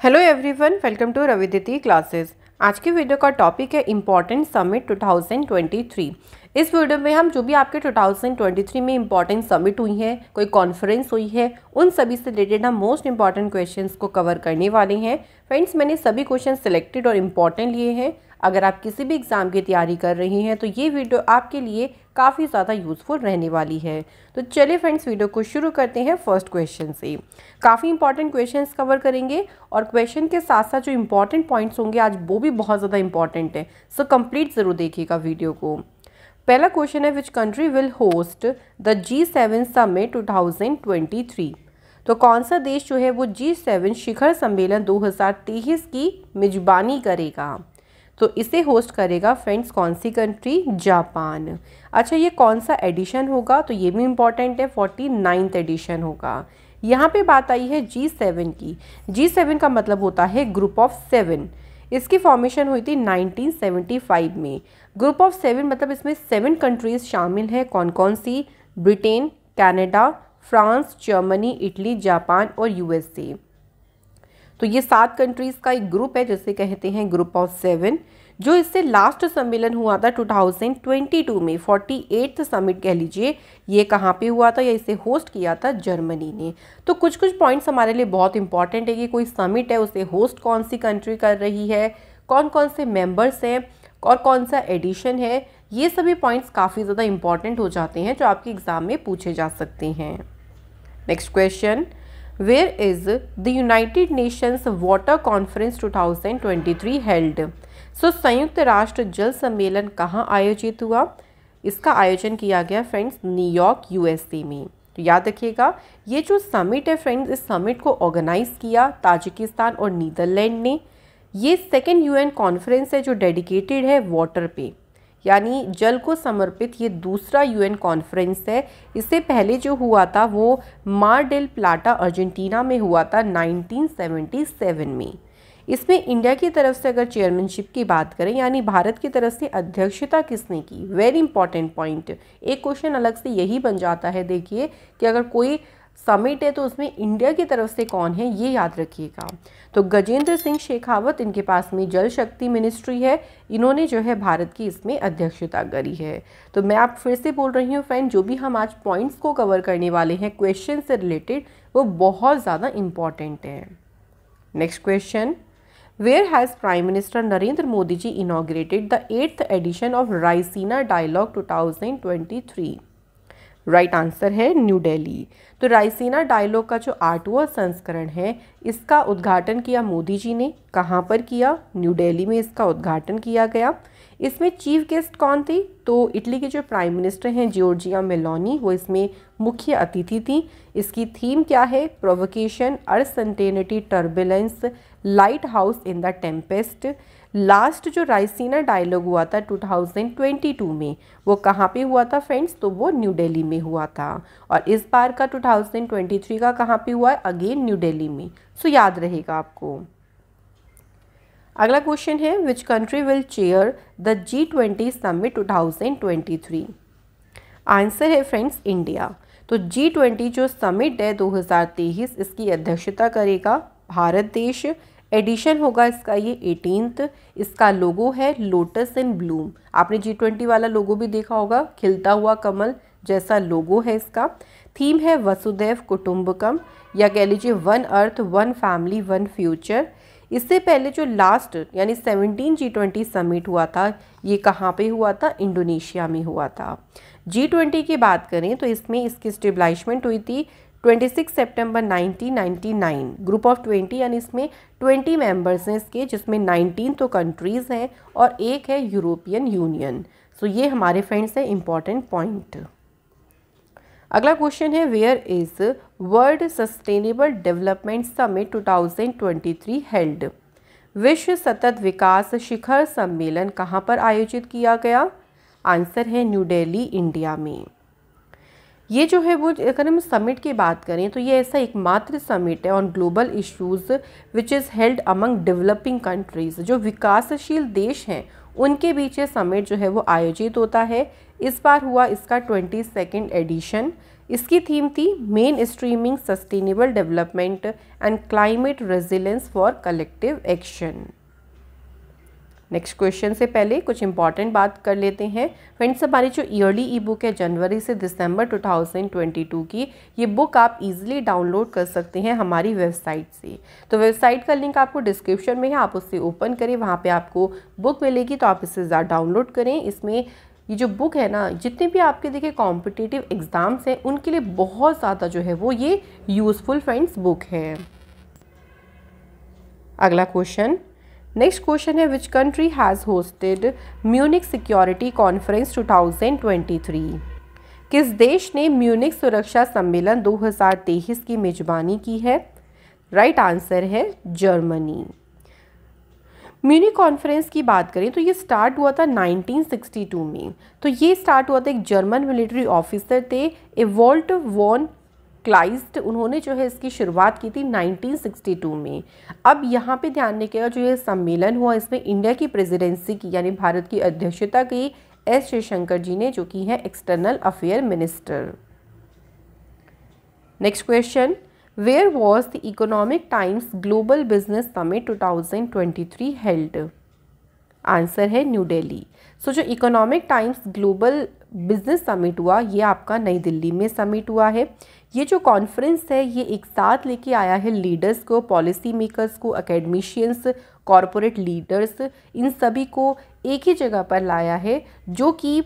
Hello everyone welcome to Raviditi classes आज की video का टॉपिक है इंपॉर्टेंट समिट 2023 इस वीडियो में हम जो भी आपके 2023 में इंपॉर्टेंट समिट हुई है, कोई कॉन्फ्रेंस हुई है, उन सभी से रिलेटेड हम मोस्ट इंपॉर्टेंट क्वेश्चंस को कवर करने वाले हैं. फ्रेंड्स मैंने सभी क्वेश्चन सिलेक्टेड और इंपॉर्टेंट लिए हैं. अगर आप किसी भी एग्ज़ाम की तैयारी कर रही हैं तो ये वीडियो आपके लिए काफ़ी ज़्यादा यूज़फुल रहने वाली है। तो चलिए फ्रेंड्स, वीडियो को शुरू करते हैं फ़र्स्ट क्वेश्चन से। काफ़ी इंपॉर्टेंट क्वेश्चन कवर करेंगे और क्वेश्चन के साथ साथ जो इंपॉर्टेंट पॉइंट्स होंगे, आज वो भी बहुत ज़्यादा इंपॉर्टेंट है। सो कंप्लीट ज़रूर देखिएगा वीडियो को। पहला क्वेश्चन है which country will host the G seven summit two thousand twenty three तो कौन सा देश जो है, वो जी सेवन शिखर सम्मेलन 2023 की मेजबानी करेगा? तो इसे होस्ट करेगा फ्रेंड्स कौन सी कंट्री जापान। अच्छा ये कौन सा एडिशन होगा? तो ये भी इंपॉर्टेंट है फोर्टी नाइन्थ एडिशन होगा। यहाँ पे बात आई है जी सेवन की। जी सेवन का मतलब होता है ग्रुप ऑफ़ सेवन इसकी फॉर्मेशन हुई थी 1975 में। ग्रुप ऑफ़ सेवन मतलब इसमें सेवन कंट्रीज़ शामिल हैं। कौन कौन सी? Britain Canada France Germany Italy Japan और यूएसए तो ये सात कंट्रीज़ का एक ग्रुप है जिसे कहते हैं ग्रुप ऑफ़ सेवन जो इससे लास्ट सम्मेलन हुआ था 2022 में। फोर्टी एट्थ समिट कह लीजिए, ये कहाँ पे हुआ था? या इसे होस्ट किया था जर्मनी ने। तो कुछ कुछ पॉइंट्स हमारे लिए बहुत इंपॉर्टेंट है कि कोई समिट है, उसे होस्ट कौन सी कंट्री कर रही है कौन कौन से मेंबर्स हैं और कौन सा एडिशन है, ये सभी पॉइंट्स काफ़ी ज़्यादा इंपॉर्टेंट हो जाते हैं जो आपके एग्ज़ाम में पूछे जा सकते हैं। Next question where is the United Nations water conference 2023 held so संयुक्त राष्ट्र जल सम्मेलन कहाँ आयोजित हुआ? इसका आयोजन किया गया फ्रेंड्स न्यूयॉर्क यूएसए में। तो याद रखिएगा, ये जो समिट है फ्रेंड्स, इस समिट को ऑर्गेनाइज किया ताजिकिस्तान और नीदरलैंड ने। ये सेकेंड यूएन कॉन्फ्रेंस है जो डेडिकेटेड है वाटर पे। यानी जल को समर्पित ये दूसरा यूएन कॉन्फ्रेंस है। इससे पहले जो हुआ था, वो मार डेल प्लाटा अर्जेंटीना में हुआ था 1977 में। इसमें इंडिया की तरफ़ से अगर चेयरमैनशिप की बात करें, यानी भारत की तरफ़ से अध्यक्षता किसने की? वेरी इंपॉर्टेंट पॉइंट एक क्वेश्चन अलग से यही बन जाता है, देखिए, कि अगर कोई समिट है तो उसमें इंडिया की तरफ़ से कौन है, ये याद रखिएगा। तो गजेंद्र सिंह शेखावत इनके पास में जल शक्ति मिनिस्ट्री है, इन्होंने जो है भारत की इसमें अध्यक्षता करी है। तो मैं आप फिर से बोल रही हूँ, फ्रेंड, जो भी हम आज पॉइंट्स को कवर करने वाले हैं क्वेश्चन से रिलेटेड वो बहुत ज़्यादा इंपॉर्टेंट है। Next question where has prime minister Narendra Modi ji inaugurated the eighth edition of Raisina dialogue 2023 right answer है न्यू दिल्ली तो रायसीना डायलॉग का जो आठवां संस्करण है, इसका उद्घाटन किया मोदी जी ने। कहाँ पर किया? न्यू दिल्ली में इसका उद्घाटन किया गया। इसमें चीफ गेस्ट कौन थी? तो इटली के जो प्राइम मिनिस्टर हैं जॉर्जिया मेलोनी, वो इसमें मुख्य अतिथि थी। इसकी थीम क्या है? Provocation uncertainty turbulence, lighthouse in the tempest. Last जो रायसीना डायलॉग हुआ था 2022 में, वो कहाँ पे हुआ था फ्रेंड्स तो वो न्यू दिल्ली में हुआ था। और इस बार का 2023 का कहाँ पे हुआ है? अगेन न्यू दिल्ली में। सो याद रहेगा आपको। अगला क्वेश्चन है which country will chair the G twenty summit two answer है फ्रेंड्स इंडिया तो जी ट्वेंटी जो समिट है 2023 इसकी अध्यक्षता करेगा भारत देश। एडिशन होगा इसका, ये एटीनथ इसका लोगो है लोटस इन ब्लूम आपने जी ट्वेंटी वाला लोगो भी देखा होगा, खिलता हुआ कमल जैसा लोगो है इसका। थीम है वसुदेव कुटुम्बकम या कह लीजिए one earth, one family, one future. इससे पहले जो लास्ट यानी सेवनटीन जी ट्वेंटी समिट हुआ था, ये कहाँ पे हुआ था? इंडोनेशिया में हुआ था। जी ट्वेंटी की बात करें तो इसमें इसकी स्टेबलाइजमेंट हुई थी 26 सितंबर 1999 ग्रुप ऑफ़ 20 यानी इसमें 20 मेंबर्स हैं इसके, जिसमें 19 तो कंट्रीज़ हैं और एक है यूरोपियन यूनियन सो ये हमारे फ्रेंड्स हैं इंपॉर्टेंट पॉइंट अगला क्वेश्चन है where is world sustainable development summit 2023 held विश्व सतत विकास शिखर सम्मेलन कहाँ पर आयोजित किया गया? आंसर है न्यू दिल्ली इंडिया में। ये जो है वो अगर हम समिट की बात करें तो ये ऐसा एकमात्र समिट है on global issues which is held among developing countries जो विकासशील देश हैं, उनके बीच ये समिट जो है वो आयोजित होता है। इस बार हुआ इसका ट्वेंटी सेकेंड एडिशन इसकी थीम थी mainstreaming sustainable development and climate resilience for collective action next question से पहले कुछ इंपॉर्टेंट बात कर लेते हैं। फ्रेंड्स हमारी जो ईयरली ई बुक है जनवरी से दिसंबर 2022 की, ये बुक आप इजीली डाउनलोड कर सकते हैं हमारी वेबसाइट से। तो वेबसाइट का लिंक आपको डिस्क्रिप्शन में है, आप उससे ओपन करें, वहाँ पे आपको बुक मिलेगी तो आप इसे डाउनलोड करें। इसमें ये जो बुक है ना, जितने भी आपके देखिए कॉम्पिटिटिव एग्ज़ाम्स हैं, उनके लिए बहुत ज़्यादा जो है वो ये यूज़फुल फ्रेंड्स बुक है। अगला क्वेश्चन नेक्स्ट क्वेश्चन है which country has hosted Munich security conference 2023 किस देश ने म्यूनिक सुरक्षा सम्मेलन 2023 की मेजबानी की है? राइट right आंसर है जर्मनी म्यूनिक कॉन्फ्रेंस की बात करें तो ये स्टार्ट हुआ था 1962 में। तो ये स्टार्ट हुआ था एक जर्मन मिलिट्री ऑफिसर थे एवोल्ट वॉन क्लाइस्ट उन्होंने जो है इसकी शुरुआत की थी 1962 में। अब यहाँ पे ध्यान का जो ये सम्मेलन हुआ, इसमें इंडिया की प्रेसिडेंसी की, यानी भारत की अध्यक्षता की एस जयशंकर जी ने, जो की है external affair minister next question where was the Economic Times Global Business Summit 2023 held answer है न्यू दिल्ली सो जो Economic Times Global Business Summit हुआ, ये आपका नई दिल्ली में समिट हुआ है। ये जो कॉन्फ्रेंस है, ये एक साथ लेके आया है लीडर्स को पॉलिसी मेकर्स को अकेडमिशियंस कॉरपोरेट लीडर्स इन सभी को एक ही जगह पर लाया है, जो कि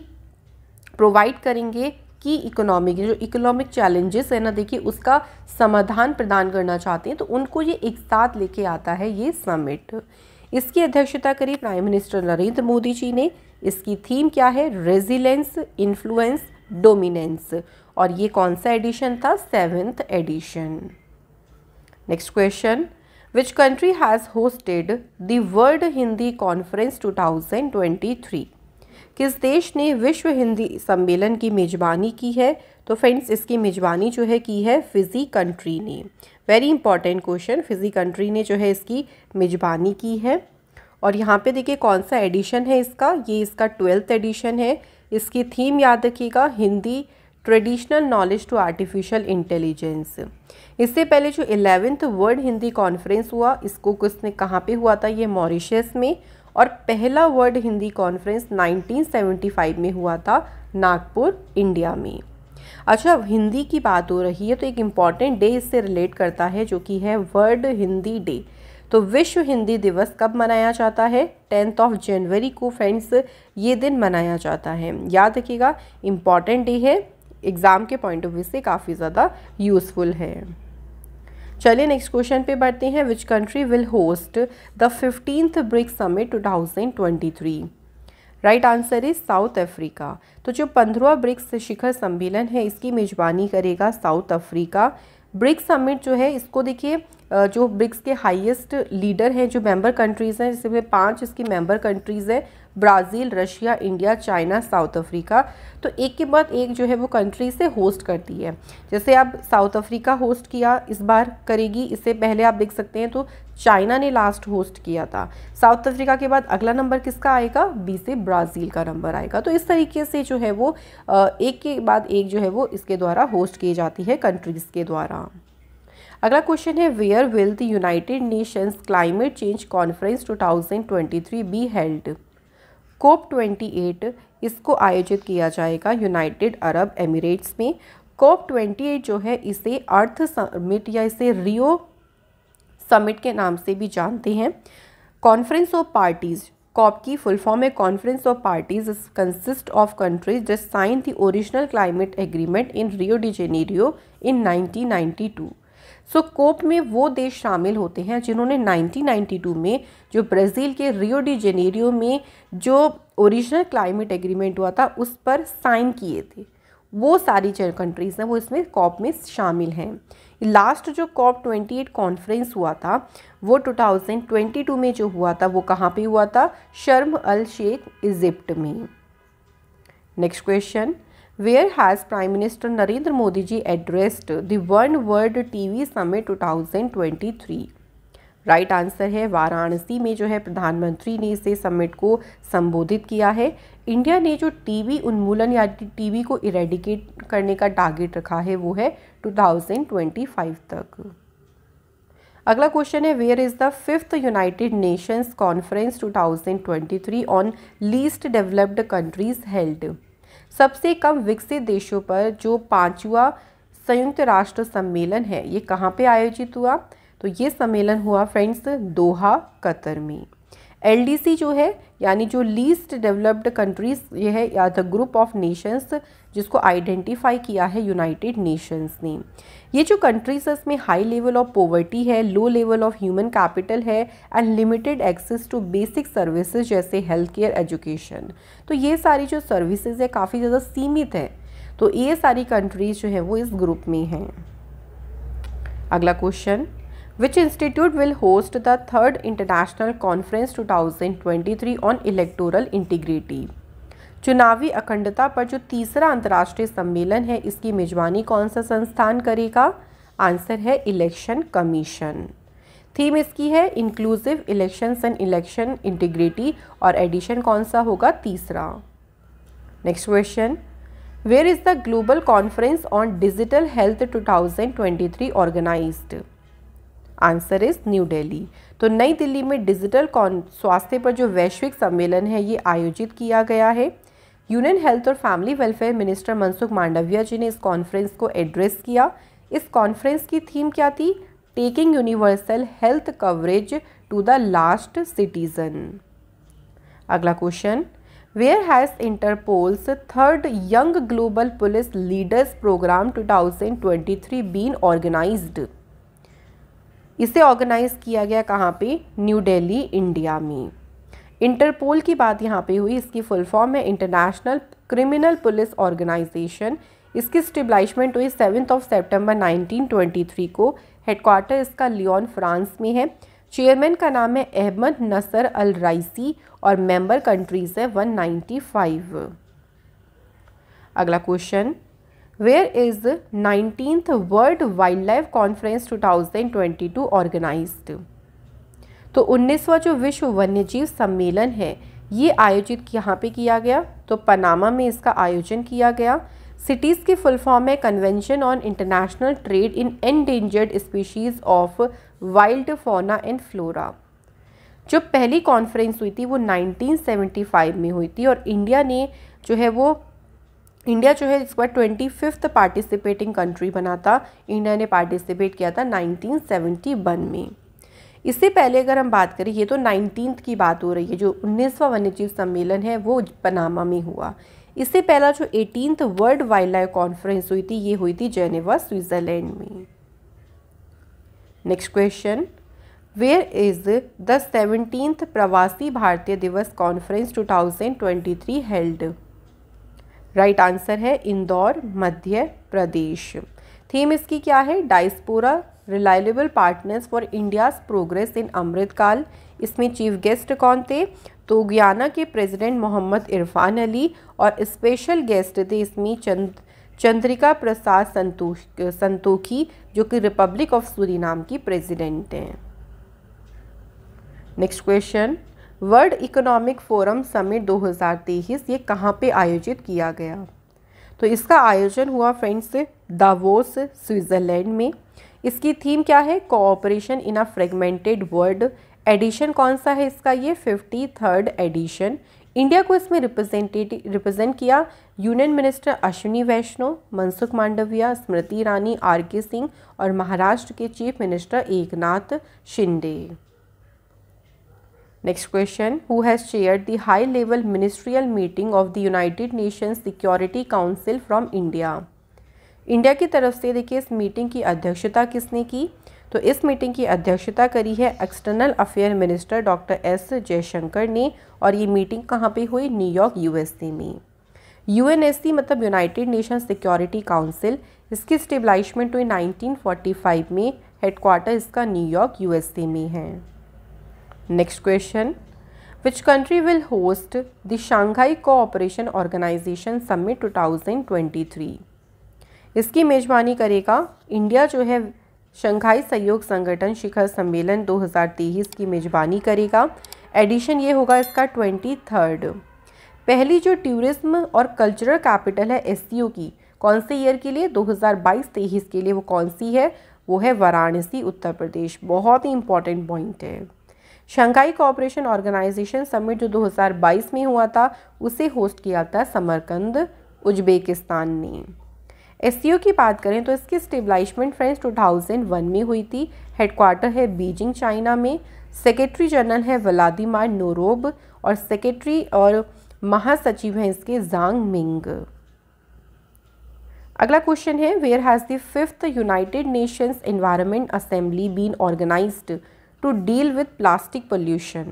प्रोवाइड करेंगे कि इकोनॉमिक जो इकोनॉमिक चैलेंजेस है ना, देखिए, उसका समाधान प्रदान करना चाहते हैं तो उनको ये एक साथ लेके आता है ये समिट इसकी अध्यक्षता करी प्राइम मिनिस्टर नरेंद्र मोदी जी ने। इसकी थीम क्या है? रेजिलेंस इन्फ्लुएंस डोमिनेंस और ये कौन सा एडिशन था? Seventh edition next question which country has hosted the World Hindi Conference 2023 किस देश ने विश्व हिंदी सम्मेलन की मेज़बानी की है? तो फ्रेंड्स इसकी मेज़बानी जो है की है फिज़ी कंट्री ने. Very important question Fiji country ने जो है इसकी मेज़बानी की है. और यहाँ पे देखिए कौन सा एडिशन है इसका? ये इसका ट्वेल्थ एडिशन है. इसकी थीम याद रखिएगा. Hindi traditional knowledge to artificial intelligence इससे पहले जो एलेवेंथ वर्ल्ड हिंदी कॉन्फ्रेंस हुआ, इसको किसने, कहाँ पे हुआ था? ये मॉरिशस में। और पहला वर्ल्ड हिंदी कॉन्फ्रेंस 1975 में हुआ था, नागपुर इंडिया में। अच्छा हिंदी की बात हो रही है तो एक इंपॉर्टेंट डे इससे रिलेट करता है, जो कि है वर्ल्ड हिंदी डे तो विश्व हिंदी दिवस कब मनाया जाता है? टेंथ ऑफ़ जनवरी को, फ्रेंड्स, ये दिन मनाया जाता है। याद रखिएगा इंपॉर्टेंट डे है। एग्ज़ाम के पॉइंट ऑफ़ व्यू से काफ़ी ज़्यादा यूज़फुल है। चलिए नेक्स्ट क्वेश्चन पे बढ़ते हैं which country will host the fifteenth BRIC summit 2023 right answer is South Africa तो जो पंद्रहवा ब्रिक्स शिखर सम्मेलन है, इसकी मेजबानी करेगा साउथ अफ्रीका ब्रिक्स समिट जो है, इसको देखिए जो ब्रिक्स के हाईएस्ट लीडर हैं, जो मेंबर कंट्रीज़ हैं, जिसमें पाँच इसकी मेंबर कंट्रीज़ हैं Brazil, Russia, India, China, South Africa तो एक के बाद एक जो है वो कंट्री से होस्ट करती है। जैसे अब साउथ अफ्रीका होस्ट किया, इस बार करेगी इससे पहले आप देख सकते हैं तो चाइना ने लास्ट होस्ट किया था। साउथ अफ्रीका के बाद अगला नंबर किसका आएगा? बी से ब्राज़ील का नंबर आएगा। तो इस तरीके से जो है वो एक के बाद एक जो है वो इसके द्वारा होस्ट की जाती है कंट्रीज़ के द्वारा। अगला क्वेश्चन है where will the United Nations Climate Change Conference 2023 be held COP 28 इसको आयोजित किया जाएगा यूनाइटेड अरब एमिरेट्स में। कोप 28 जो है, इसे अर्थ समिट या इसे रियो समिट के नाम से भी जानते हैं। कॉन्फ्रेंस ऑफ़ पार्टीज़, कॉप की फुल फॉर्म है Conference of Parties consist of countries just sign the original climate agreement in Rio de Janeiro in 1992 so so, COP में वो देश शामिल होते हैं जिन्होंने 1992 में जो ब्राज़ील के रियो डी जेनेरियो में जो ओरिजिनल क्लाइमेट एग्रीमेंट हुआ था उस पर साइन किए थे। वो सारी कंट्रीज़ हैं वो इसमें कॉप में शामिल हैं। लास्ट जो कॉप 28 कॉन्फ्रेंस हुआ था वो 2022 में जो हुआ था वो कहाँ पे हुआ था? शर्म अल शेख इजिप्ट में। Next question. Where has Prime Minister Narendra Modi ji addressed the One World TV Summit 2023? Right answer है, वाराणसी में जो है प्रधानमंत्री ने इसे समिट को संबोधित किया है। इंडिया ने जो टीबी उन्मूलन या टीबी को इरेडिकेट करने का टारगेट रखा है, वो है 2025 तक। अगला क्वेश्चन है where is the fifth United Nations Conference 2023 on least developed countries held सबसे कम विकसित देशों पर जो पांचवा संयुक्त राष्ट्र सम्मेलन है, ये कहाँ पे आयोजित हुआ? तो ये सम्मेलन हुआ फ्रेंड्स, दोहा, कतर में। एलडीसी जो है, यानी जो लीस्ट डेवलप्ड कंट्रीज़ ये है, या द ग्रुप ऑफ़ नेशंस जिसको आइडेंटिफाई किया है यूनाइटेड नेशंस ने। ये जो कंट्रीज़ है, इसमें हाई लेवल ऑफ़ पोवर्टी है low level of human capital है and limited access to basic services जैसे हेल्थ केयर एजुकेशन तो ये सारी जो सर्विसेज़ है, काफ़ी ज़्यादा सीमित है। तो ये सारी कंट्रीज़ जो है, वो इस ग्रुप में हैं। अगला question which institute will host the third international conference 2023 on electoral integrity. चुनावी अखंडता पर जो तीसरा अंतर्राष्ट्रीय सम्मेलन है, इसकी मेजबानी कौन सा संस्थान करेगा? आंसर है इलेक्शन कमीशन। थीम इसकी है inclusive election and election integrity और एडिशन कौन सा होगा? तीसरा। Next question where is the Global Conference on Digital Health 2023 organised answer is New Delhi तो नई दिल्ली में डिजिटल स्वास्थ्य पर जो वैश्विक सम्मेलन है, ये आयोजित किया गया है। यूनियन हेल्थ और family welfare minister Mansukh Mandaviya ji ने इस कॉन्फ्रेंस को एड्रेस किया। इस कॉन्फ्रेंस की थीम क्या थी? Taking universal health coverage to the last citizen. अगला question. Where has Interpol's third young global police leaders programme 2023 been organised? इसे ऑर्गेनाइज किया गया कहाँ पे? न्यू दिल्ली इंडिया में। इंटरपोल की बात यहाँ पे हुई, इसकी फुल फॉर्म है इंटरनेशनल क्रिमिनल पुलिस ऑर्गेनाइजेशन। इसकी स्टेब्लिशमेंट हुई सेवन्थ ऑफ़ सेप्टेम्बर 1923 को। हेडक्वार्टर इसका लियोन, फ्रांस में है। चेयरमैन का नाम है अहमद नसर अल राइसी और मेंबर कंट्रीज़ है 195 अगला question. Where is nineteenth World Wildlife Conference 2022 organised तो उन्नीसवा जो विश्व वन्यजीव सम्मेलन है, ये आयोजित यहाँ पे किया गया। तो पनामा में इसका आयोजन किया गया। सिटीज़ की फुल फॉर्म है Convention on International Trade in Endangered Species of Wild Fauna and Flora जो पहली कॉन्फ्रेंस हुई थी वो 1975 में हुई थी और इंडिया ने जो है वो इंडिया जो है, इस बार ट्वेंटी फिफ्थ पार्टिसिपेटिंग कंट्री बना था। इंडिया ने पार्टिसिपेट किया था 1971 में। इससे पहले अगर हम बात करें, ये तो नाइनटीन की बात हो रही है, जो उन्नीसवा वन्यजीव सम्मेलन है, वो पनामा में हुआ। इससे पहला जो eighteenth world wild life conference हुई थी, ये हुई थी जेनेवा स्विट्ज़रलैंड में। Next question where is the seventeenth Pravasi Bharatiya Divas conference 2023 held right answer है इंदौर, मध्य प्रदेश। थीम इसकी क्या है? Diaspora reliable partners for India's progress in Amritkaal. इसमें चीफ गेस्ट कौन थे? तो गुयाना के प्रेसिडेंट मोहम्मद इरफान अली और स्पेशल गेस्ट थे इसमें चंद, चंद्रिका प्रसाद संतोष, संतोखी, जो कि रिपब्लिक ऑफ़ सूरीनाम की प्रेसिडेंट हैं। Next question. World Economic Forum summit 2023 ये कहाँ पे आयोजित किया गया? तो इसका आयोजन हुआ फ्रेंड्स दावोस, स्विट्ज़रलैंड में। इसकी थीम क्या है? Cooperation in a fragmented world edition कौन सा है इसका? ये फिफ्टी थर्ड एडिशन इंडिया को इसमें रिप्रेजेंटेटिव रिप्रेजेंट किया union minister Ashwini Vaishnaw Mansukh Mandaviya, Smriti Irani R K Singh और महाराष्ट्र के chief minister Eknath Shinde. Next question. Who has chaired the high level ministerial meeting of the United Nations Security Council from India? India की तरफ़ से देखिए, इस meeting की अध्यक्षता किसने की? तो इस मीटिंग की अध्यक्षता करी है external affair minister doctor S Jaishankar ने और ये मीटिंग कहाँ पे हुई? न्यूयॉर्क यूएसए में। यूएनएससी मतलब यूनाइटेड नेशन सिक्योरिटी काउंसिल इसकी स्टेबलाइशमेंट हुई 1945 में। हेडक्वार्टर इसका न्यूयॉर्क यूएसए में है। Next question. Which country will host the Shanghai Cooperation Organization Summit 2023? इसकी मेज़बानी करेगा इंडिया जो है शंघाई सहयोग संगठन शिखर सम्मेलन 2023 की मेजबानी करेगा। एडिशन ये होगा इसका ट्वेंटी थर्ड पहली जो टूरिज़्म और कल्चरल कैपिटल है एस की, कौन से ईयर के लिए? 2022-23 के लिए वो कौन सी है? वो है वाराणसी, उत्तर प्रदेश। बहुत ही इंपॉर्टेंट पॉइंट है। शंघाई कोऑपरेशन ऑर्गेनाइजेशन समिट जो 2022 में हुआ था, उसे होस्ट किया था समरकंद उज्बेकिस्तान ने। एस की बात करें तो इसकी स्टेबलाइजमेंट फ्रेंड्स 2001 में हुई थी। हेडक्वार्टर है बीजिंग चाइना में, सेक्रेटरी जनरल है व्लादिमार नोरोब और सेक्रेटरी और महासचिव हैं इसके जांग मिंग। अगला क्वेश्चन है where has the fifth United Nations Environment Assembly been organised to deal with plastic pollution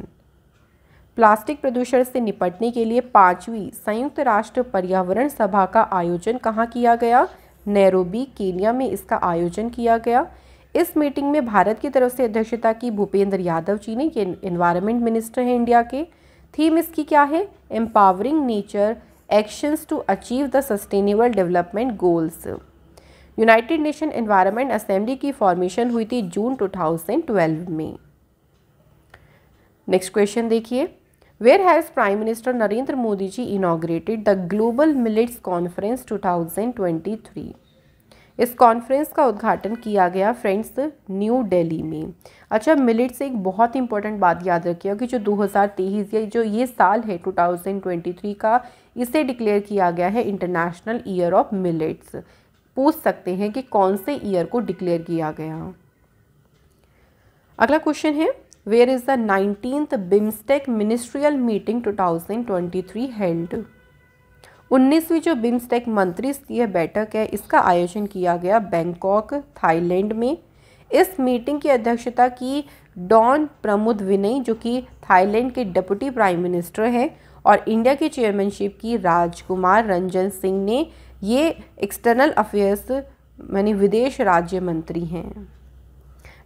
plastic प्रदूषण से निपटने के लिए पांचवी संयुक्त राष्ट्र पर्यावरण सभा का आयोजन कहाँ किया गया? नैरोबी, केनिया में इसका आयोजन किया गया। इस मीटिंग में भारत की तरफ़ से अध्यक्षता की भूपेंद्र यादव जी ने, ये एनवायरनमेंट मिनिस्टर हैं इंडिया के। थीम इसकी क्या है? Empowering nature actions to achieve the sustainable development goals United Nation Environment Assembly की फॉर्मेशन हुई थी जून 2012 में। नेक्स्ट क्वेश्चन देखिए. Where has Prime Minister Narendra Modi ji inaugurated the Global Millets Conference 2023 इस कॉन्फ्रेंस का उद्घाटन किया गया फ्रेंड्स न्यू दिल्ली में. अच्छा मिलिट से एक बहुत इंपॉर्टेंट बात याद रखिएगा कि जो 2023 या जो ये साल है 2023 का, इसे डिक्लेयर किया गया है इंटरनेशनल ईयर ऑफ़ मिलिट्स पूछ सकते हैं कि कौन से ईयर को डिक्लेयर किया गया? अगला क्वेश्चन है where is the nineteen BIMSTEC ministerial meeting 2023 held उन्नीसवीं जो बिम्स्टेक मंत्री स्तरीय बैठक है, इसका आयोजन किया गया बैंकॉक, थाईलैंड में। इस मीटिंग की अध्यक्षता की डॉन प्रमुद विनय, जो कि थाईलैंड के डिप्टी प्राइम मिनिस्टर हैं, और इंडिया की चेयरमैनशिप की राजकुमार रंजन सिंह ने, ये एक्सटर्नल अफेयर्स, यानी विदेश राज्य मंत्री हैं।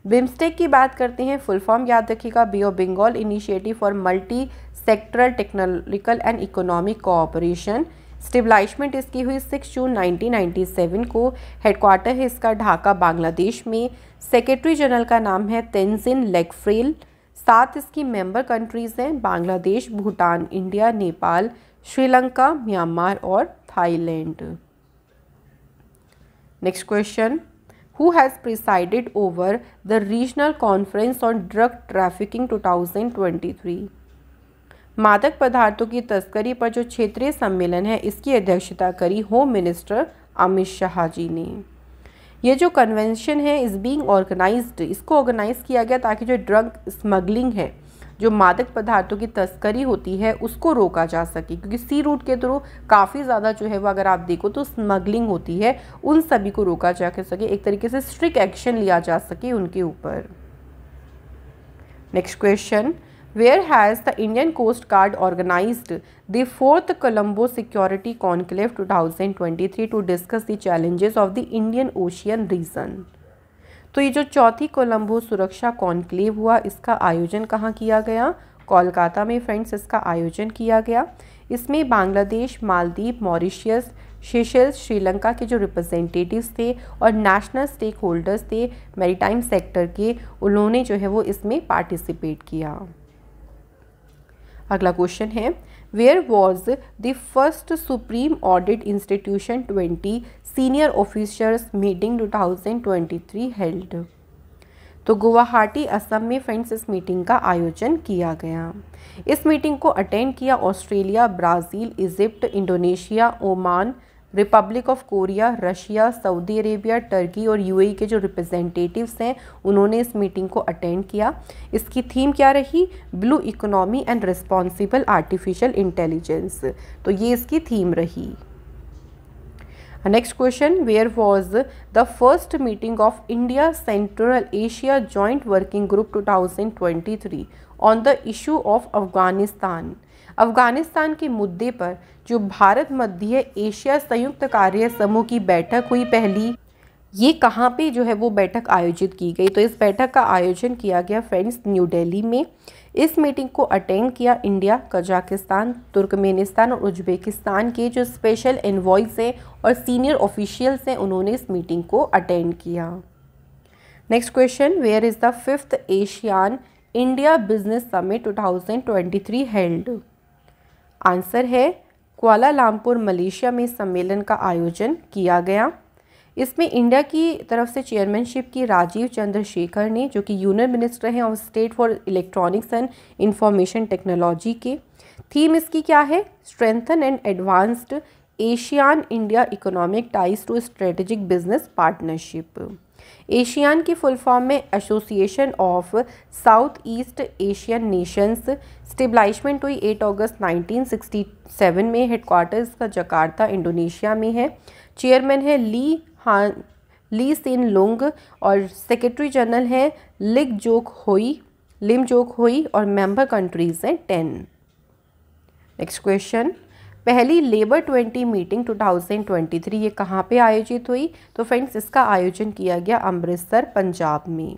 बिम्स्टेक की बात करते हैं, फुल फॉर्म याद रखिएगा Bay of Bengal Initiative for Multi Sectoral Technological and Economic Cooperation establishment इसकी हुई सिक्स जून 1997 को हेडक्वार्टर है इसका ढाका, बांग्लादेश में। सेक्रेटरी जनरल का नाम है तेंजिन लेगफ्रेल सात इसकी मेंबर कंट्रीज़ हैं, बांग्लादेश, भूटान इंडिया नेपाल, श्रीलंका, म्यांमार और Thailand. Next question who has presided over the regional conference on drug trafficking 2023 मादक पदार्थों की तस्करी पर जो क्षेत्रीय सम्मेलन है, इसकी अध्यक्षता करी होम मिनिस्टर अमित शाह जी ने। ये जो कन्वेंशन है इज़ बीइंग ऑर्गेनाइज्ड इसको ऑर्गेनाइज किया गया ताकि जो ड्रग स्मगलिंग है जो मादक पदार्थों की तस्करी होती है, उसको रोका जा सके। क्योंकि सी रूट के थ्रू काफ़ी ज़्यादा जो है वो अगर आप देखो तो स्मगलिंग होती है, उन सभी को रोका जा सके। एक तरीके से स्ट्रिक एक्शन लिया जा सके उनके ऊपर। Next question where has the Indian Coast Guard organise the fourth Colombo Security Conclave two thousand twenty three to discuss the challenges of the Indian Ocean region तो ये जो चौथी कोलंबो सुरक्षा कॉन्क्लेव हुआ, इसका आयोजन कहाँ किया गया? कोलकाता में फ्रेंड्स, इसका आयोजन किया गया। इसमें बांग्लादेश, मालदीव, मॉरिशियस शेशल्स श्रीलंका के जो रिप्रेजेंटेटिव्स थे और नेशनल स्टेक होल्डर्स थे, मैरीटाइम सेक्टर के, उन्होंने जो है वो इसमें पार्टिसिपेट किया। अगला क्वेश्चन है, where was the first Supreme Audit Institution twenty senior officers meeting 2023 held. तो गुवाहाटी, असम में फ्रेंड्स इस मीटिंग का आयोजन किया गया। इस मीटिंग को अटेंड किया Australia, Brazil, Egypt, Indonesia, Oman, Republic of Korea, Russia, Saudi Arabia, Turkey और यूएई के जो रिप्रेजेंटेटिव्स हैं, उन्होंने इस मीटिंग को अटेंड किया। इसकी थीम क्या रही? Blue economy and responsible artificial intelligence. तो ये इसकी थीम रही। Next question where was the first meeting of India Central Asia joint working group 2023 on the issue of Afghanistan Afghanistan के मुद्दे पर जो भारत मध्य एशिया संयुक्त कार्य समूह की बैठक हुई पहली, ये कहाँ पे जो है वो बैठक आयोजित की गई? तो इस बैठक का आयोजन किया गया फ्रेंड्स न्यू दिल्ली में। इस मीटिंग को अटेंड किया इंडिया, कजाकिस्तान, तुर्कमेनिस्तान और उज्बेकिस्तान के जो स्पेशल एनवॉइस हैं और सीनियर ऑफिशियल्स हैं, उन्होंने इस मीटिंग को अटेंड किया। Next question where is the fifth ASEAN India Business Summit 2023 held answer है कुआलालंपुर मलेशिया में सम्मेलन का आयोजन किया गया। इसमें इंडिया की तरफ़ से चेयरमैनशिप की राजीव चंद्रशेखर ने, जो कि यूनियन मिनिस्टर हैं of state for electronics and information technology के। थीम इसकी क्या है? Strengthen and advanced ASEAN India economic ties to strategic business partnership ASEAN की फुल फॉर्म में Association of South East Asian Nations establishment हुई 8 अगस्त 1967 में। Headquarters का जकार्ता इंडोनेशिया में है। चेयरमैन है ली हान ली सिन लोंग और सेक्रेटरी जनरल है, लिग जोक होई, लिम जोक होई और मेंबर कंट्रीज़ हैं, टेन। नेक्स्ट क्वेश्चन पहली लेबर ट्वेंटी मीटिंग 2023 ये कहाँ पे आयोजित हुई? तो फ्रेंड्स इसका आयोजन किया गया अमृतसर, पंजाब में।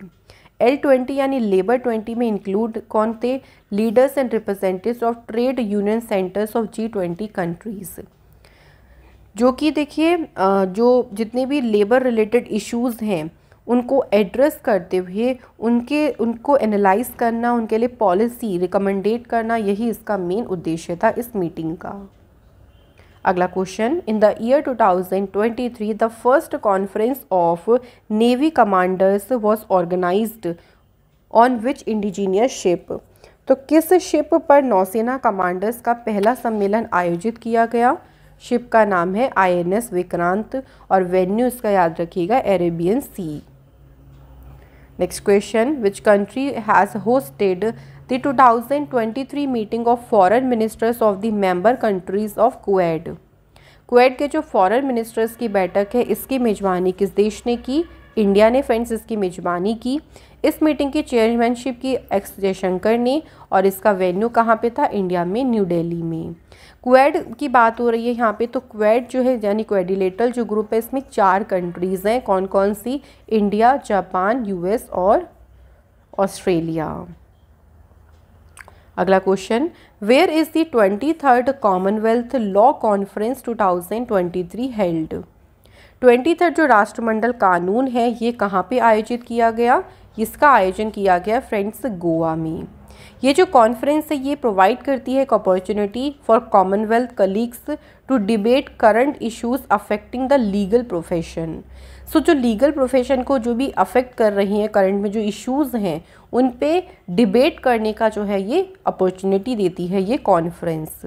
एल ट्वेंटी यानी लेबर ट्वेंटी में इंक्लूड कौन थे? Leaders and representatives of trade union centres of G twenty countries जो कि देखिए जो जितने भी लेबर रिलेटेड इश्यूज़ हैं, उनको एड्रेस करते हुए उनके, उनको एनालाइज करना, उनके लिए पॉलिसी रिकमेंडेट करना, यही इसका मेन उद्देश्य था इस मीटिंग का। अगला question in the year 2023 the first conference of navy commanders was organised on which indigenous ship तो किस शिप पर नौसेना कमांडर्स का पहला सम्मेलन आयोजित किया गया? शिप का नाम है आईएनएस विक्रांत, और वेन्यू इसका याद रखिएगा Arabian Sea next question which country has hosted the 2023 meeting of foreign ministers of the member countries of Quad Quad के जो फॉरेन मिनिस्टर्स की बैठक है, इसकी मेजबानी किस देश ने की? इंडिया ने फ्रेंड्स इसकी मेजबानी की। इस मीटिंग की चेयरमैनशिप की एक्स जयशंकर ने, और इसका वेन्यू कहाँ पे था? इंडिया में न्यू दिल्ली में। क्वेड की बात हो रही है यहाँ पे तो क्वेड जो है, यानी क्वेडिलेटल जो ग्रुप है, इसमें चार कंट्रीज़ हैं कौन कौन सी इंडिया जापान यूएस और ऑस्ट्रेलिया अगला question where is the twenty third Commonwealth Law Conference 2023 held twenty third जो राष्ट्रमंडल कानून है, ये कहाँ पे आयोजित किया गया? इसका आयोजन किया गया फ्रेंड्स गोवा में। ये जो कॉन्फ्रेंस है, ये प्रोवाइड करती है एक opportunity for Commonwealth colleagues to debate current issues affecting the legal profession so जो लीगल प्रोफेशन को जो भी अफेक्ट कर रही हैं करंट में जो इश्यूज़ हैं, उन पे डिबेट करने का जो है, ये अपॉर्चुनिटी देती है ये कॉन्फ्रेंस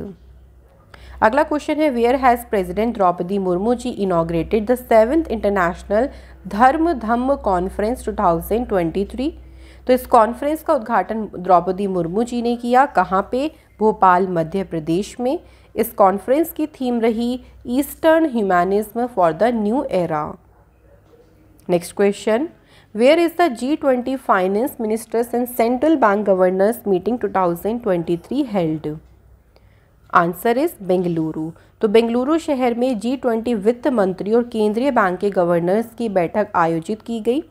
अगला क्वेश्चन है where has President Droupadi Murmu ji inaugurated the seventh International Dharma Dhamma Conference 2023 तो इस कॉन्फ्रेंस का उद्घाटन द्रौपदी मुर्मू जी ने किया, कहाँ पे? भोपाल, मध्य प्रदेश में। इस कॉन्फ्रेंस की थीम रही eastern humanism for the new era next question where is the G twenty finance ministers and central bank governors meeting 2023 held answer is Bengaluru. तो बेंगलुरु शहर में जी ट्वेंटी वित्त मंत्री और केंद्रीय बैंक के गवर्नर्स की बैठक आयोजित की गई।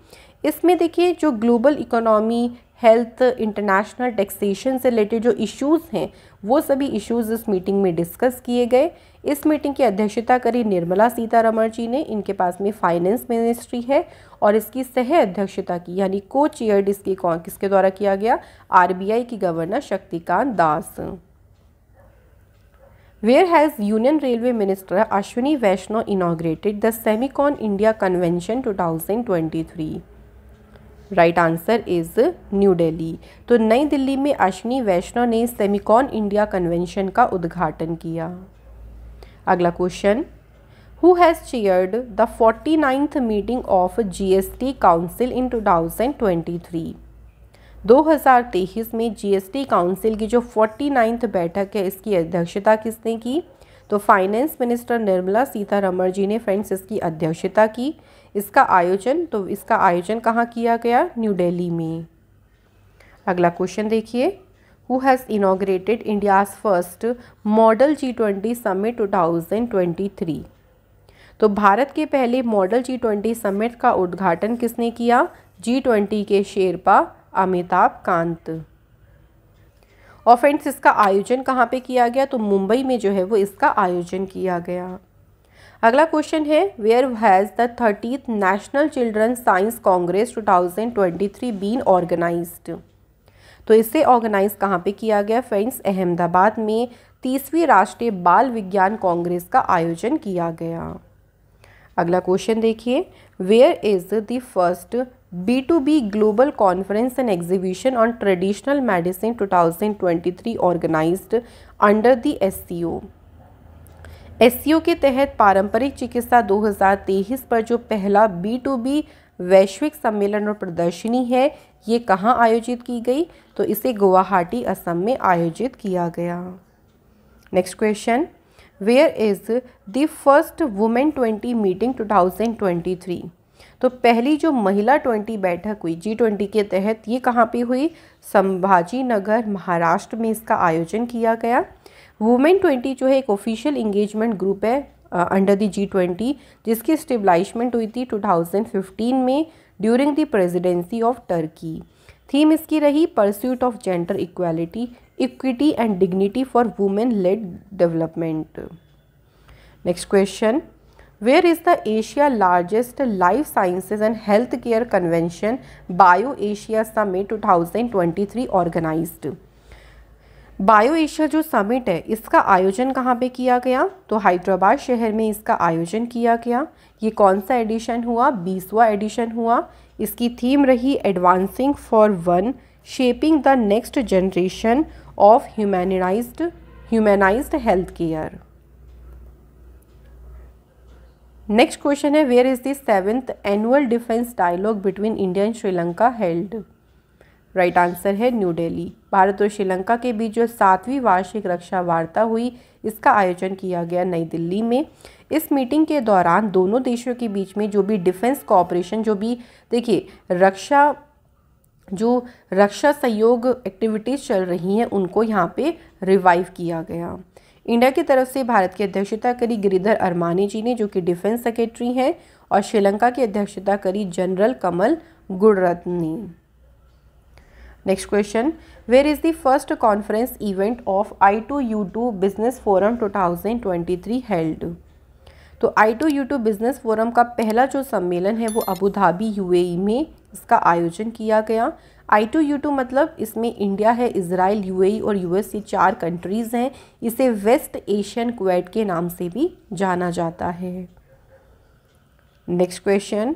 इसमें देखिए, जो global economy health international taxation से रिलेटेड जो इश्यूज़ हैं, वो सभी इश्यूज़ इस मीटिंग में डिस्कस किए गए। इस मीटिंग की अध्यक्षता करी निर्मला सीतारमण जी ने, इनके पास में फाइनेंस मिनिस्ट्री है और इसकी सह अध्यक्षता की, यानी को चेयर्ड इसकी किसके द्वारा किया गया? आरबीआई की governor Shaktikanta Das. Has union railway minister Ashwini Vaishnaw inaugurated the Semicon India convention 2023 right answer is New Delhi तो नई दिल्ली में अश्विनी वैष्णव ने सेमिकॉन इंडिया कन्वेंशन का उद्घाटन किया। अगला question who has chaired the forty ninth meeting of GST council in 2023 2023 में GST council की जो फोर्टी नाइन्थ बैठक है, इसकी अध्यक्षता किसने की? तो फाइनेंस मिनिस्टर निर्मला सीतारमण जी ने फ्रेंड्स, इसकी अध्यक्षता की। इसका आयोजन तो इसका आयोजन कहाँ किया गया? न्यू दिल्ली में। अगला क्वेश्चन देखिए। Who has inaugurated India's first model G twenty summit two thousand twenty three तो भारत के पहले मॉडल जी ट्वेंटी समिट का उद्घाटन किसने किया? जी ट्वेंटी के शेरपा अमिताभ कांत। और फ्रेंड्स इसका आयोजन कहाँ पे किया गया? तो मुंबई में जो है वो इसका आयोजन किया गया। अगला क्वेश्चन है where has the thirtieth national children science congress 2023 been organised तो इसे ऑर्गेनाइज कहाँ पे किया गया? फ्रेंड्स अहमदाबाद में तीसवीं राष्ट्रीय बाल विज्ञान कांग्रेस का आयोजन किया गया। अगला क्वेश्चन देखिए where is the first B to B global conference and exhibition on traditional medicine 2023 organised under the S S के तहत पारंपरिक चिकित्सा 2023 पर जो पहला बी टू बी वैश्विक सम्मेलन और प्रदर्शनी है, ये कहाँ आयोजित की गई? तो इसे गुवाहाटी, असम में आयोजित किया गया। Next question where is the first women twenty meeting 2023 तो पहली जो महिला ट्वेंटी बैठक हुई जी ट्वेंटी के तहत, ये कहाँ पे हुई? संभाजी नगर महाराष्ट्र में इसका आयोजन किया गया। वुमेन ट्वेंटी जो है, एक ऑफिशियल इंगेजमेंट ग्रुप है अंडर द जी ट्वेंटी, जिसकी स्टेबलाइजमेंट हुई थी 2015 में during the presidency of Turkey theme इसकी रही pursuit of gender equality equity and dignity for women led development next question the Asia largest life sciences and health care convention Bio Asia summit 2023 organised Bio Asia जो summit है, इसका आयोजन कहाँ पे किया गया? तो हैदराबाद शहर में इसका आयोजन किया गया। ये कौन सा एडिशन हुआ? बीसवा एडिशन हुआ। इसकी थीम रही advancing for one shaping the next generation of humanised humanised health care next question है where is the seventh annual defence dialogue between India and Sri Lanka held right answer है new Delhi Bharat और श्रीलंका के बीच जो सातवीं वार्षिक रक्षा वार्ता हुई, इसका आयोजन किया गया नई दिल्ली में। इस मीटिंग के दौरान दोनों देशों के बीच में जो भी डिफेंस कॉपरेशन जो भी, देखिए, रक्षा, जो रक्षा सहयोग एक्टिविटीज़ चल रही हैं, उनको यहाँ पे रिवाइव किया गया। इंडिया की तरफ़ से भारत की अध्यक्षता करी गिरिधर अरमानी जी ने, जो कि डिफेंस सेक्रेटरी हैं, और श्रीलंका की अध्यक्षता करी general Kamal Gunaratne. Next question where is the first conference event of I two U two business forum 2023 held तो I two U two business forum का पहला जो सम्मेलन है वो अबू धाबी यूएई में इसका आयोजन किया गया। आई टू यू टू मतलब इसमें इंडिया है इसराइल यूएई और यूएस ये चार कंट्रीज़ हैं। इसे वेस्ट एशियन क्वेट के नाम से भी जाना जाता है। Next question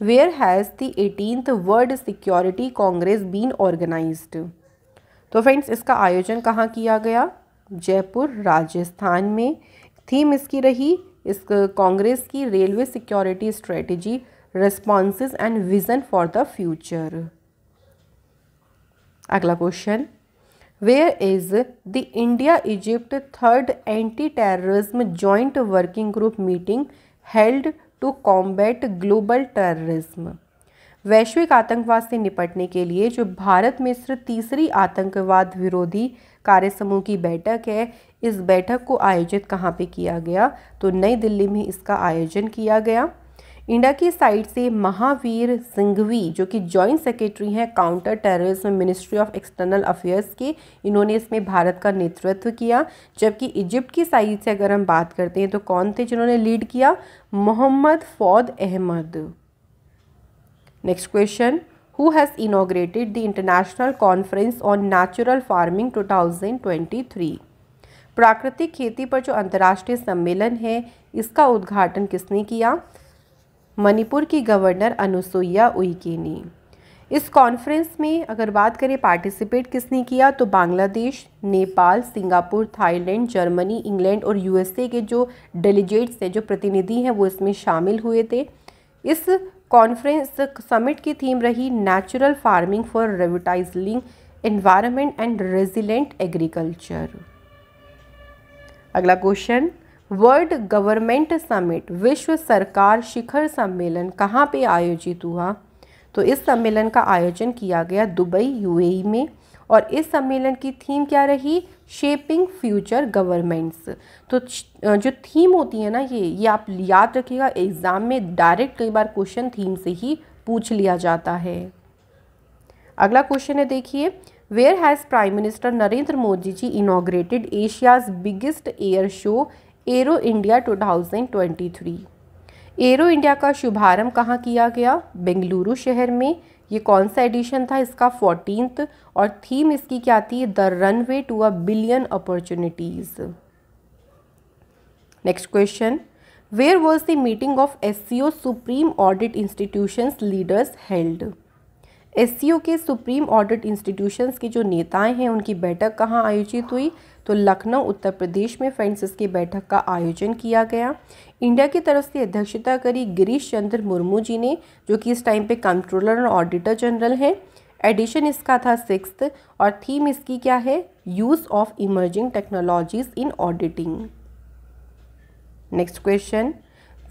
where has the eighteenth world security congress been organised तो फ्रेंड्स इसका आयोजन कहाँ किया गया? जयपुर, राजस्थान में। थीम इसकी रही इस कांग्रेस की railway security strategy responses and vision for the future अगला question where is the India Egypt third anti terrorism joint working group meeting held to combat global terrorism वैश्विक आतंकवाद से निपटने के लिए जो भारत मिश्र तीसरी आतंकवाद विरोधी कार्य समूह की बैठक है इस बैठक को आयोजित कहाँ पे किया गया? तो नई दिल्ली में इसका आयोजन किया गया। इंडिया की साइड से महावीर सिंघवी, जो कि जॉइंट सेक्रेटरी हैं counter terrorism ministry of external affairs के, इन्होंने इसमें भारत का नेतृत्व किया। जबकि इजिप्ट की साइड से अगर हम बात करते हैं तो कौन थे जिन्होंने लीड किया? Mohamed Fouad Ahmed. Next question who has inaugurated the international conference on natural farming 2023 प्राकृतिक खेती पर जो अंतर्राष्ट्रीय सम्मेलन है, इसका उद्घाटन किसने किया? मणिपुर की गवर्नर अनुसुईया उइके ने। इस कॉन्फ्रेंस में अगर बात करें पार्टिसिपेट किसने किया? तो Bangladesh, Nepal, Singapore, Thailand, Germany, England और यूएसए के जो डेलीगेट्स हैं, जो प्रतिनिधि हैं, वो इसमें शामिल हुए थे। इस कॉन्फ्रेंस समिट की थीम रही natural farming for revitalising environment and resilient agriculture अगला क्वेश्चन वर्ल्ड गवर्नमेंट समिट विश्व सरकार शिखर सम्मेलन कहाँ पे आयोजित हुआ? तो इस सम्मेलन का आयोजन किया गया दुबई, यूएई में, और इस सम्मेलन की थीम क्या रही? शेपिंग फ्यूचर गवर्नमेंट्स तो जो थीम होती है ना ये ये आप याद रखिएगा एग्ज़ाम में डायरेक्ट कई बार क्वेश्चन थीम से ही पूछ लिया जाता है। अगला क्वेश्चन है देखिए where has prime minister Narendra Modi ji inaugurated Asia's biggest air show Aero India 2023 Aero India का शुभारंभ कहाँ किया गया? बेंगलुरु शहर में। ये कौन सा एडिशन था? इसका फोर्टीन और थीम इसकी क्या थी? The runway to a billion opportunities next question where was the meeting of S C O supreme audit institutions leaders held SCO के सुप्रीम ऑडिट इंस्टीट्यूशंस के जो नेताएँ हैं, उनकी बैठक कहाँ आयोजित हुई? तो लखनऊ, उत्तर प्रदेश में फ्रेंड्स इसकी बैठक का आयोजन किया गया। इंडिया की तरफ़ से अध्यक्षता करी गिरीश चंद्र मुर्मू जी ने, जो कि इस टाइम पे कंट्रोलर और ऑडिटर जनरल हैं। एडिशन इसका था सिक्स और थीम इसकी क्या है? Use of emerging technologies in auditing. Next question.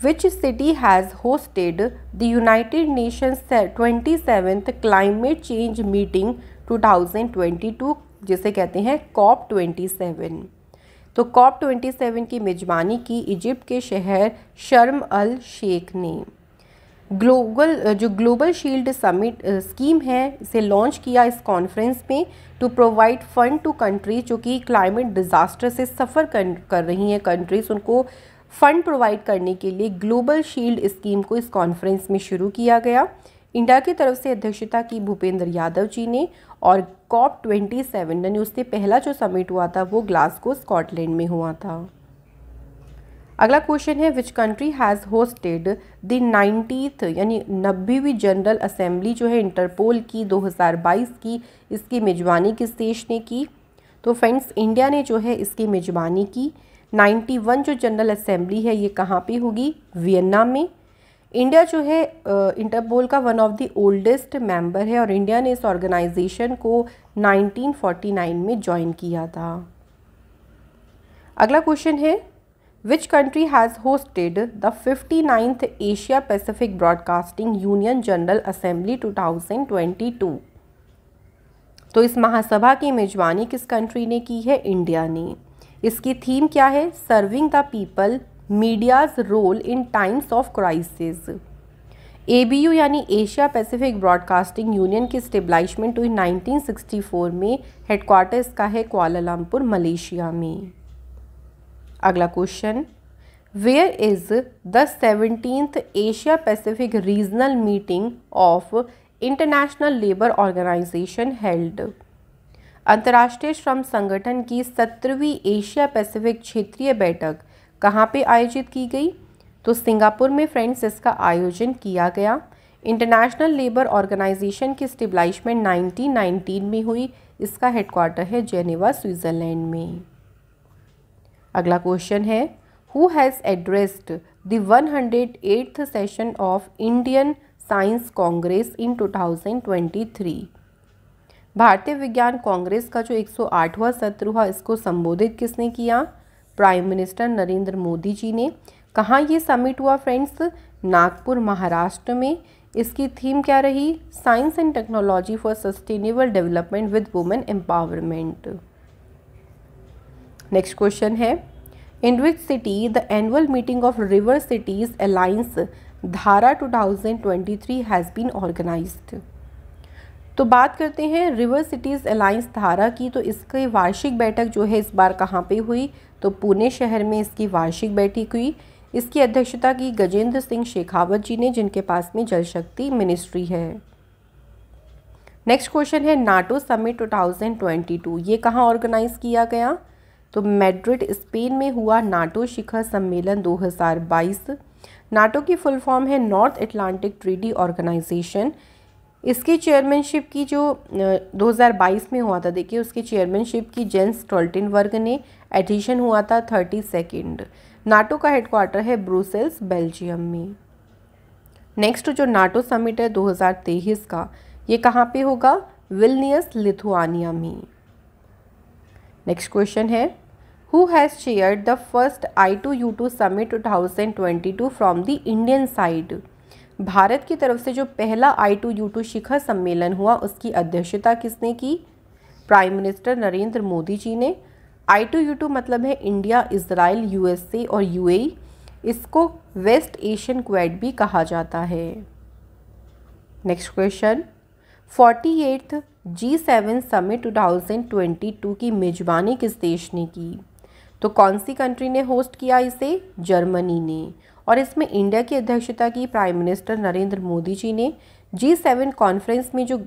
City has hosted the United Nations twenty seventh climate change meeting 2022 जिसे कहते हैं कॉप ट्वेंटी सेवन तो कॉप ट्वेंटी सेवन की मेज़बानी की इजिप्ट के शहर शर्म अल शेख ने। ग्लोबल जो ग्लोबल शील्ड समिट स्कीम है इसे लॉन्च किया इस कॉन्फ्रेंस में to provide fund to countries जो कि क्लाइमेट डिज़ास्टर से सफ़र कर, कर रही हैं कंट्रीज़ उनको फ़ंड प्रोवाइड करने के लिए ग्लोबल शील्ड स्कीम को इस कॉन्फ्रेंस में शुरू किया गया। इंडिया की तरफ़ से अध्यक्षता की भूपेंद्र यादव जी ने और कॉप ट्वेंटी सेवन, यानी उससे पहला जो समिट हुआ था, वो ग्लासगो, स्कॉटलैंड में हुआ था। अगला क्वेश्चन है which country has hosted the ninetieth यानी नब्बेवीं जनरल असेंबली जो है इंटरपोल की 2022 की, इसकी मेज़बानी किस देश ने की? तो फ्रेंड्स इंडिया ने जो है इसकी मेज़बानी की। 91 जो जनरल असेंबली है, ये कहाँ पे होगी? वियन्ना में। इंडिया जो है इंटरपोल का one of the oldest member है और इंडिया ने इस ऑर्गेनाइजेशन को 1949 में ज्वाइन किया था। अगला क्वेश्चन है which country has hosted the fifty ninth Asia Pacific broadcasting union general assembly 2022 तो इस महासभा की मेजबानी किस कंट्री ने की है? इंडिया ने। इसकी थीम क्या है? Serving the people media's role in times of crisis ABU यानी एशिया पैसिफिक ब्रॉडकास्टिंग यूनियन की स्टेब्लिशमेंट हुई 1964 में हेडक्वार्टर इसका है कुआलालंपुर मलेशिया में. अगला question where is the seventeenth Asia Pacific regional meeting of international labour organisation held अंतर्राष्ट्रीय श्रम संगठन की सत्रहवीं एशिया पैसिफिक क्षेत्रीय बैठक कहाँ पे आयोजित की गई? तो सिंगापुर में फ्रेंड्स, इसका आयोजन किया गया। इंटरनेशनल लेबर ऑर्गेनाइजेशन की स्टेब्लिशमेंट 1919 में हुई। इसका हेडक्वार्टर है जेनेवा, स्विट्ज़रलैंड में। अगला क्वेश्चन है who has addressed the 108th session of Indian science congress in 2023 भारतीय विज्ञान कांग्रेस का जो 108वां सत्र हुआ, इसको संबोधित किसने किया? प्राइम मिनिस्टर नरेंद्र मोदी जी ने। कहाँ ये समिट हुआ फ्रेंड्स नागपुर, महाराष्ट्र में। इसकी थीम क्या रही? Science and technology for sustainable development with women empowerment next question है। In which city the annual meeting of river cities alliance Dhara 2023 has been organised तो बात करते हैं रिवर सिटीज़ अलायंस धारा की तो इसकी वार्षिक बैठक जो है इस बार कहाँ पे हुई? तो पुणे शहर में इसकी वार्षिक बैठक हुई। इसकी अध्यक्षता की गजेंद्र सिंह शेखावत जी ने, जिनके पास में जल शक्ति मिनिस्ट्री है। नेक्स्ट क्वेश्चन है, नाटो समिट 2022 ये कहाँ ऑर्गेनाइज किया गया? तो मैड्रिड, स्पेन में हुआ नाटो शिखर सम्मेलन 2022 नाटो की फुल फॉर्म है नॉर्थ एटलांटिक ट्रीडी ऑर्गेनाइजेशन। इसकी चेयरमैनशिप की जो 2022 में हुआ था, देखिए, उसकी चेयरमैनशिप की जेंस टोल्टिन वर्ग ने एडिशन हुआ था थर्टी सेकेंड। नाटो का हेडक्वार्टर है ब्रूसेल्स, बेल्जियम में। नेक्स्ट जो नाटो समिट है 2023 का, ये कहाँ पे होगा? विलनियस, लिथुआनिया में। नेक्स्ट क्वेश्चन है who has chair the first I two U two summit 2022 from the Indian side Bharat की तरफ़ से जो पहला आई टू यू टू शिखर सम्मेलन हुआ, उसकी अध्यक्षता किसने की? प्राइम मिनिस्टर नरेंद्र मोदी जी ने। आई टू यू टू मतलब है इंडिया इसराइल यूएसए और यूएई इसको वेस्ट एशियन क्वेड भी कहा जाता है। Next question forty eighth G seven summit two thousand twenty two की मेजबानी किस देश ने की? तो कौन सी कंट्री ने होस्ट किया इसे? जर्मनी ने। और इसमें इंडिया की अध्यक्षता की प्राइम मिनिस्टर नरेंद्र मोदी जी ने जी सेवन कॉन्फ्रेंस में जो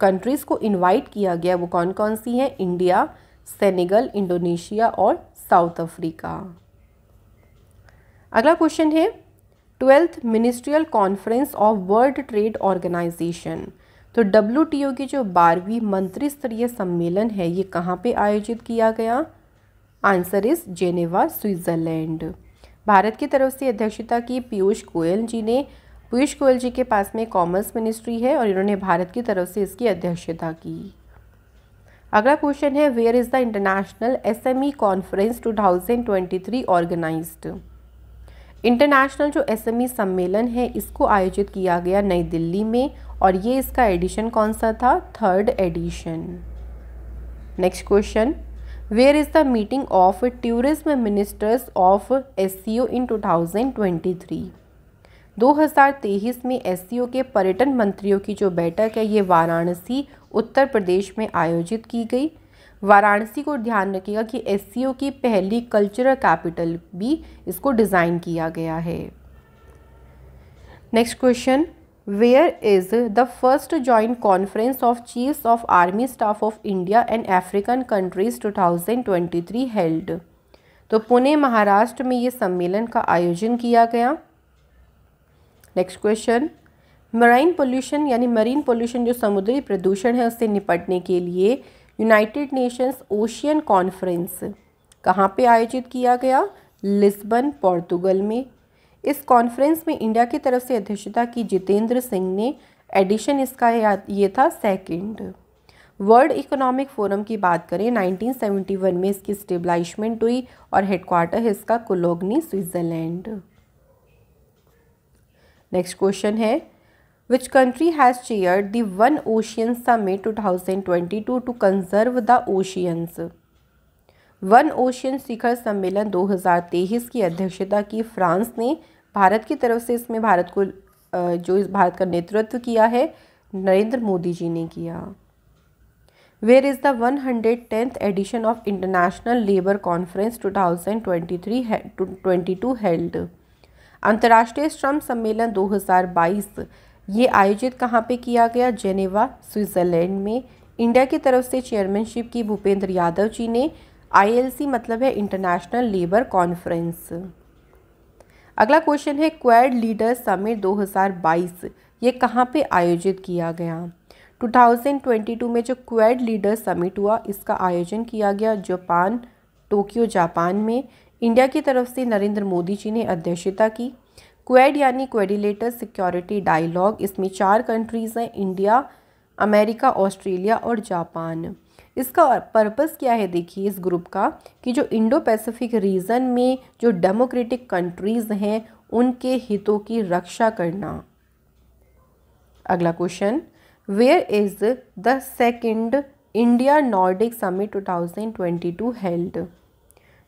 कंट्रीज़ को इनवाइट किया गया, वो कौन कौन सी हैं? इंडिया सेनेगल इंडोनेशिया और साउथ अफ्रीका अगला क्वेश्चन है twelfth ministerial conference of World Trade Organisation तो डब्ल्यू की जो बारहवीं मंत्री स्तरीय सम्मेलन है, ये कहाँ पे आयोजित किया गया? Answer is Geneva Switzerland Bharat की तरफ़ से अध्यक्षता की पीयूष गोयल जी ने, पीयूष गोयल जी के पास में कॉमर्स मिनिस्ट्री है और इन्होंने भारत की तरफ़ से इसकी अध्यक्षता की। अगला क्वेश्चन है where is the international SME conference 2023 organised international जो एसएमई सम्मेलन है, इसको आयोजित किया गया नई दिल्ली में और ये इसका एडिशन कौन सा था? Third edition. Next question. Where is the meeting of tourism ministers of S C O in 2023 2023 में एस सी ओ के पर्यटन मंत्रियों की जो बैठक है, ये वाराणसी, उत्तर प्रदेश में आयोजित की गई। वाराणसी को ध्यान रखिएगा कि एस सी ओ की पहली कल्चरल कैपिटल भी इसको डिज़ाइन किया गया है। Next question first joint conference of chiefs of army staff of India and African countries 2023 held तो पुणे महाराष्ट्र में ये सम्मेलन का आयोजन किया गया। नेक्स्ट क्वेश्चन मराइन पोल्यूशन यानी मरीन पोल्यूशन जो समुद्री प्रदूषण है उससे निपटने के लिए यूनाइटेड नेशंस ओशियन कॉन्फ्रेंस कहाँ पे आयोजित किया गया? लिस्बन पोर्तुगल में। इस कॉन्फ्रेंस में इंडिया की तरफ़ से अध्यक्षता की जितेंद्र सिंह ने एडिशन इसका ये था सेकंड वर्ल्ड इकोनॉमिक फोरम की बात करें 1971 में इसकी स्टेबलाइजमेंट हुई और हेडक्वार्टर है इसका कुलोगनी स्विट्ज़रलैंड नेक्स्ट क्वेश्चन है which country has chair the one ocean summit 2022 to conserve the oceans one ocean शिखर सम्मेलन 2023 की अध्यक्षता की। फ्रांस ने भारत की तरफ़ से इसमें भारत को जो इस भारत का नेतृत्व किया है, नरेंद्र मोदी जी ने किया। Where is the one hundred tenth edition of international labour conference two thousand twenty three twenty two held. अंतर्राष्ट्रीय श्रम सम्मेलन 2022 ये आयोजित कहाँ पे किया गया? जेनेवा, स्विट्ज़रलैंड में। इंडिया की तरफ़ से चेयरमैनशिप की भूपेंद्र यादव जी ने। आईएलसी मतलब है इंटरनेशनल लेबर कॉन्फ्रेंस अगला क्वेश्चन है क्वेड लीडर समिट 2022 ये कहाँ पे आयोजित किया गया? 2022 में जो क्वेड लीडर समिट हुआ, इसका आयोजन किया गया जापान, टोक्यो, जापान में. इंडिया की तरफ़ से नरेंद्र मोदी जी ने अध्यक्षता की. क्वेड यानी क्वेडिलेटर सिक्योरिटी डायलॉग इसमें चार कंट्रीज़ हैं, इंडिया, अमेरिका, ऑस्ट्रेलिया और जापान. इसका पर्पस क्या है देखिए इस ग्रुप का, कि जो इंडो पैसिफिक रीजन में जो डेमोक्रेटिक कंट्रीज़ हैं, उनके हितों की रक्षा करना। अगला question where is the second India Nordic summit 2022 held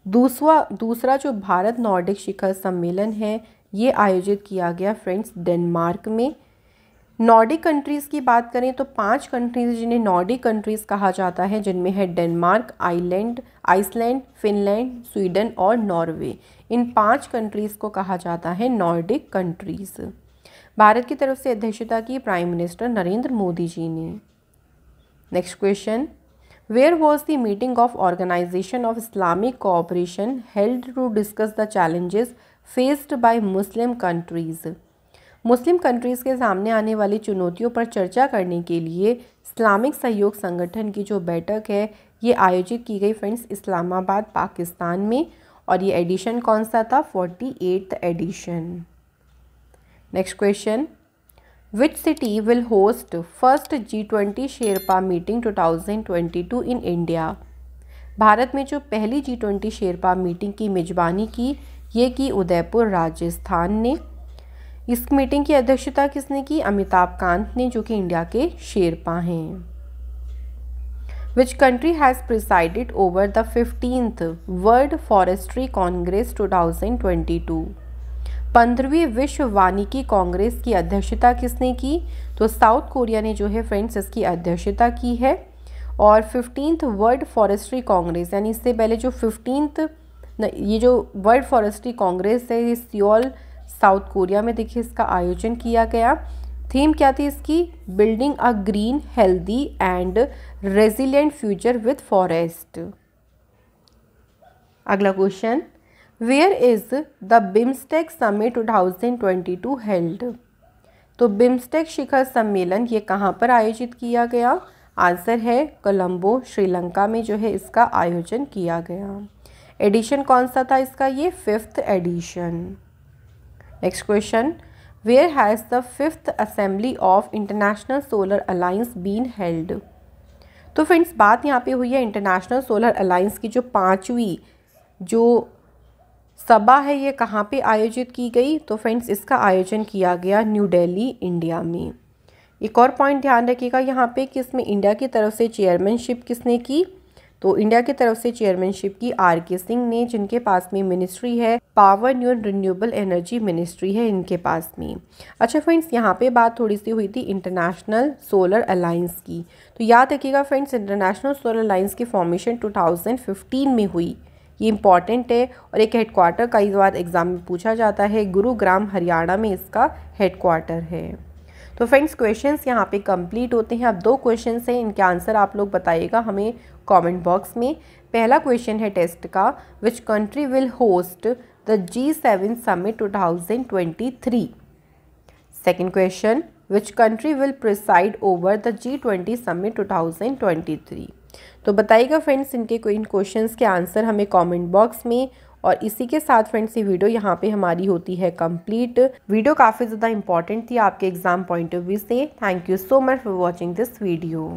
दूसरा दूसरा जो भारत नॉर्डिक शिखर सम्मेलन है, ये आयोजित किया गया फ्रेंड्स डेनमार्क में। नॉर्डिक कंट्रीज़ की बात करें तो पाँच कंट्रीज़ जिन्हें नॉर्डिक कंट्रीज़ कहा जाता है, जिनमें है Denmark, island, Iceland, Finland, Sweden और नॉर्वे। इन पाँच कंट्रीज़ को कहा जाता है नॉर्डिक कंट्रीज़। भारत की तरफ़ से अध्यक्षता की प्राइम मिनिस्टर नरेंद्र मोदी जी ने। Next question. Where was the meeting of organisation of Islamic cooperation held to discuss the challenges faced by Muslim countries? Muslim countries के सामने आने वाली चुनौतियों पर चर्चा करने के लिए इस्लामिक सहयोग संगठन की जो बैठक है, ये आयोजित की गई फ्रेंड्स इस्लामाबाद, पाकिस्तान में और ये एडिशन कौन सा था? Forty eighth edition. Next question which city will host first G twenty sherpa meeting 2022 in India Bharat में जो पहली जी ट्वेंटी शेरपा मीटिंग की मेज़बानी की, ये की उदयपुर, राजस्थान ने। इस मीटिंग की अध्यक्षता किसने की? अमिताभ कांत ने, जो कि इंडिया के शेरपा हैं। Which country has presided over the fifteenth world forestry congress 2022 पंद्रहवीं विश्व वानिकी कांग्रेस की अध्यक्षता किसने की? तो साउथ कोरिया ने जो है फ्रेंड्स, इसकी अध्यक्षता की है। और फिफ्टींथ वर्ल्ड फॉरेस्ट्री कांग्रेस यानी इससे पहले जो फिफ्टींथ ये जो वर्ल्ड फॉरेस्ट्री कांग्रेस है, ये सियोल साउथ कोरिया में देखिए इसका आयोजन किया गया। थीम क्या थी इसकी? Building a green, healthy and resilient future with forest. अगला question. Where is the BIMSTEC summit 2022 held? तो बिम्स्टेक शिखर सम्मेलन ये कहाँ पर आयोजित किया गया? आंसर है कोलंबो, श्रीलंका में जो है इसका आयोजन किया गया। एडिशन कौन सा था इसका? ये fifth edition. Next question where has the fifth assembly of international solar alliance been held तो फ्रेंड्स बात यहाँ पे हुई है इंटरनेशनल सोलर अलायंस की जो पाँचवीं, जो सभा है ये कहाँ पे आयोजित की गई? तो फ्रेंड्स इसका आयोजन किया गया न्यू दिल्ली इंडिया में। एक और पॉइंट ध्यान रखिएगा, यहाँ पे कि इसमें इंडिया की तरफ़ से चेयरमैनशिप किसने की? तो इंडिया की तरफ़ से चेयरमैनशिप की आर के सिंह ने, जिनके पास में मिनिस्ट्री है power new renewable energy ministry है इनके पास में। अच्छा फ्रेंड्स यहाँ पे बात थोड़ी सी हुई थी इंटरनेशनल सोलर अलायंस की। तो याद रखिएगा फ्रेंड्स इंटरनेशनल सोलर अलायंस की फॉर्मेशन 2015 में हुई। ये इंपॉर्टेंट है और एक हेडक्वार्टर कई बार एग्ज़ाम में पूछा जाता है, गुरुग्राम, हरियाणा में इसका हेडक्वार्टर है। तो फ्रेंड्स क्वेश्चंस यहाँ पे कंप्लीट होते हैं। अब दो क्वेश्चंस हैं, इनके आंसर आप लोग बताइएगा हमें कमेंट बॉक्स में। पहला क्वेश्चन है टेस्ट का which country will host the G seven summit two thousand twenty three second question which country will preside over the G twenty summit two thousand twenty three तो बताइएगा friends इनके इन questions के answer हमें comment box में और इसी के साथ फ्रेंड्स ये वीडियो यहाँ पे हमारी होती है कंप्लीट वीडियो काफ़ी ज़्यादा इंपॉर्टेंट थी आपके एग्ज़ाम पॉइंट ऑफ़ व्यू से. Thank you so much for watching this video